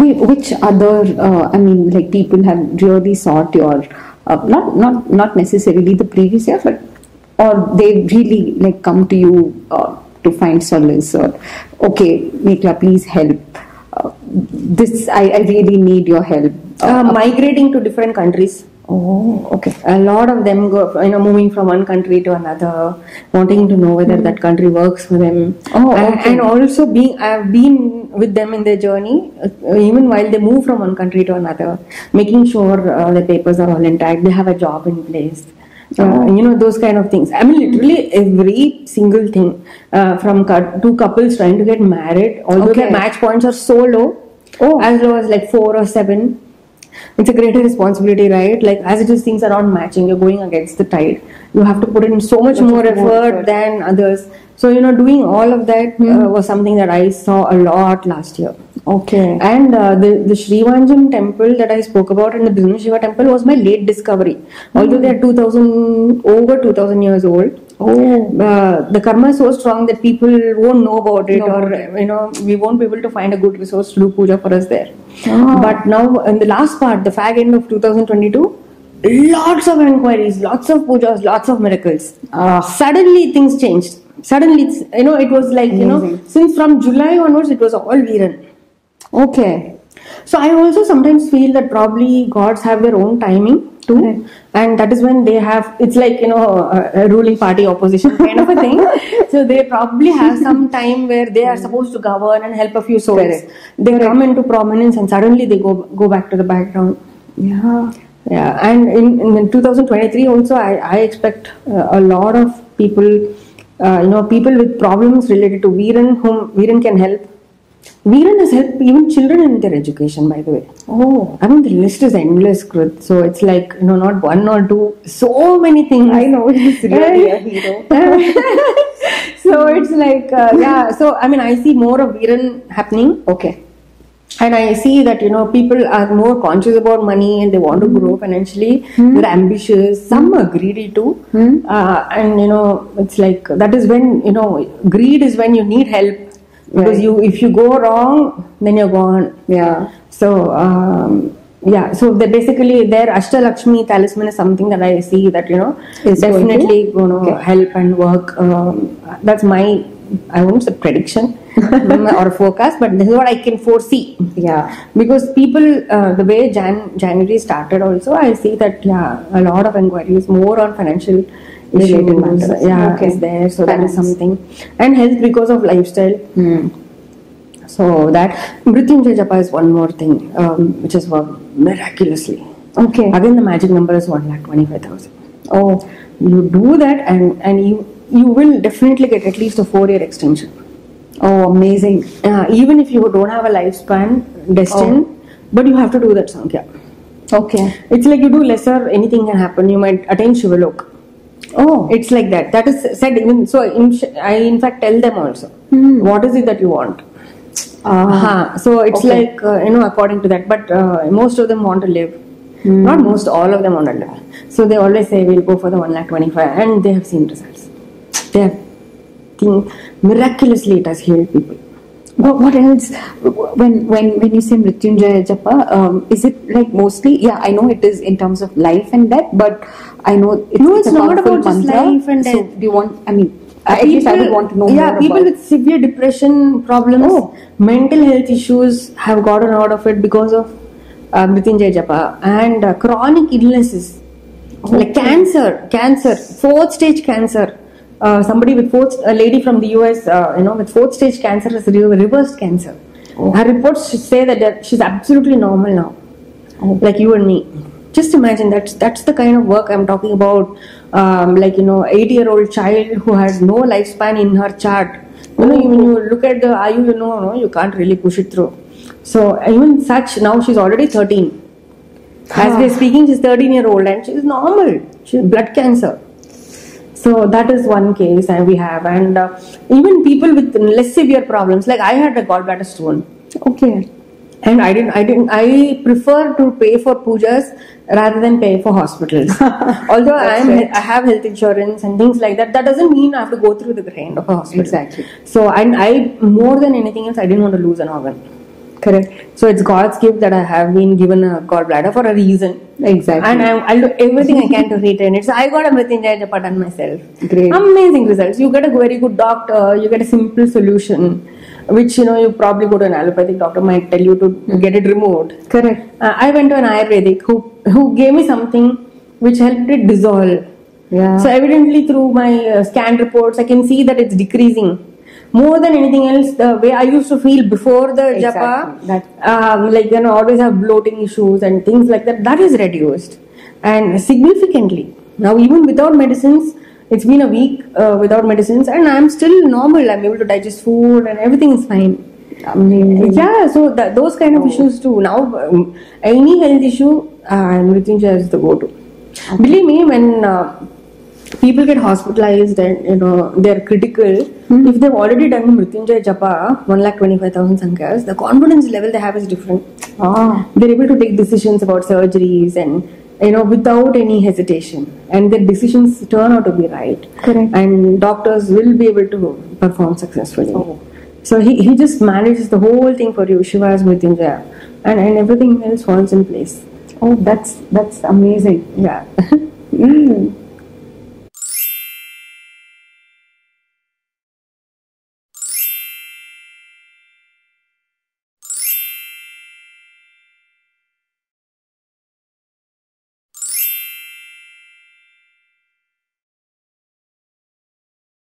Whi- Which other, uh, I mean, like people have really sought your, uh, not not not necessarily the previous year, but or they really like come to you uh, to find solace or, okay, Mekhala, please help. Uh, this I, I really need your help. Uh, migrating to different countries. Oh, okay. A lot of them go, you know, moving from one country to another, wanting to know whether that country works for them. Oh, and, okay. and also being, I've been with them in their journey, uh, even while they move from one country to another, making sure uh, their papers are all intact, they have a job in place. Uh, Oh. you know those kind of things. I mean, literally every single thing uh, from two couples trying to get married, although Okay. their match points are so low, Oh. as low as like four or seven. It's a greater responsibility, right? Like as it is, things are not matching. You're going against the tide. You have to put in so much more effort than others. So you know, doing all of that uh, was something that I saw a lot last year. Okay. And uh, the the Srivanjam temple that I spoke about and the Business Shiva temple was my late discovery. Although they are 2000 over 2000 years old, Oh. uh, the karma is so strong that people won't know about it, Know or you know, we won't be able to find a good resource to do puja for us there. Ah. But now, in the last part, the fag end of 2022, lots of inquiries, lots of pujas, lots of miracles. Ah. Suddenly, things changed. Suddenly, you know, it was like you know, since from July onwards, it was all Veeran. Okay. So I also sometimes feel that probably gods have their own timing too, Right. and that is when they have. It's like you know a, a ruling party opposition kind of a thing. So they probably have some time where they are supposed to govern and help a few souls. Correct. They come into prominence and suddenly they go go back to the background. Yeah. Yeah, and in, in 2023 also, I, I expect uh, a lot of people, uh, you know, people with problems related to Viren, whom Viren can help. Viren has helped even children in their education, by the way. Oh. I mean, the list is endless, Krut. So it's like, you know, not one or two, so many things. I know he's really a hero. so it's like, uh, yeah, so I mean, I see more of Viren happening Okay. And I see that you know people are more conscious about money and they want to grow financially. They're ambitious. Some are greedy too, uh, and you know it's like that is when you know greed is when you need help because Right. you if you go wrong then you're gone. Yeah. So um, yeah, so they basically their Ashtalakshmi talisman is something that I see that you know Is going to? definitely going to Okay. help and work. Um, that's my I won't say prediction or a forecast, but this is what I can foresee Yeah. because people uh, the way Jan- january started also i see that yeah a lot of inquiries more on financial Related issues matters. yeah Okay. is there so that is something and health because of lifestyle Hmm. so that mrityunjay japa is one more thing um, which has worked miraculously Okay. again the magic number is 1 lakh 25000 Oh. you do that and and you you will definitely get at least a 4 year extension Oh, amazing. uh, even if you don't have a lifespan destined but you have to do that sankhya Okay. It's like you do lesser, anything can happen. You might attain Shivalok. Oh. It's like that. That is said even so. In, I in fact tell them also. What is it that you want? Uh-huh. So it's Okay. like uh, you know according to that. But uh, most of them want to live. Not most, all of them want to live. So they always say we'll go for the one lakh twenty five, and they have seen results. They have think miraculously it has healed people. What, what else? When when when you say Mrityunjaya Japa, um, is it like mostly? Yeah, I know it is in terms of life and death, but I know it's, No, it's a not about just mantra. life and So death. do you want? I mean, at least I would want to know yeah, people about. with severe depression problems, Oh. mental health issues have gotten out of it because of uh, Mrityunjay Japa and uh, chronic illnesses like cancer, cancer, fourth stage cancer. Uh, somebody with fourth, a lady from the US, uh, you know, with fourth stage cancer has re- reversed cancer. Oh. Her reports say that she's absolutely normal now Oh. like you and me. Just imagine that's that's the kind of work I'm talking about. Um, like you know, eight year old child who has no lifespan in her chart. You know, when you look at the IU, you know, no, you can't really push it through. So even such now she's already 13. As we're speaking, she's 13 year old and she's normal. She has blood cancer. So that is one case and we have, and uh, even people with less severe problems. Like I had a gallbladder stone Okay. and i didn't i didn't i prefer to pay for pujas rather than pay for hospitals although i am right. i have health insurance and things like that that doesn't mean i have to go through the grind of a hospital Exactly. so and i more than anything else i didn't want to lose an organ Correct. So it's God's gift that I have been given a gallbladder for a reason. Exactly. And I'm, I'll do everything I can to retain it. So I got a Mrityunjaya Japa done myself. Great. Amazing results. You get a very good doctor, you get a simple solution, which you know you probably go to an allopathic doctor might tell you to get it removed. Correct. Uh, I went to an Ayurvedic who who gave me something which helped it dissolve. Yeah. So evidently through my uh, scan reports, I can see that it's decreasing. More than anything else, the way I used to feel before the Exactly. japa, That- um, like you know, always have bloating issues and things like that. That is reduced and significantly. Now even without medicines, it's been a week uh, without medicines, and I'm still normal. I'm able to digest food and everything is fine. Amazing. Yeah, so that, those kind of issues too. Now, um, any health issue, uh, Mrityunjaya is the go-to. Believe me, when uh, people get hospitalized and you know they're critical, if they've already done Mrityunjaya Japa, one lakh twenty-five thousand sankhas, the confidence level they have is different. Ah. They're able to take decisions about surgeries and you know without any hesitation, and their decisions turn out to be right. Correct. And doctors will be able to perform successfully. Oh. So he, he just manages the whole thing for you, Shiva's Mrityunjaya, and, and everything else falls in place. Oh, that's that's amazing. Yeah. Mm.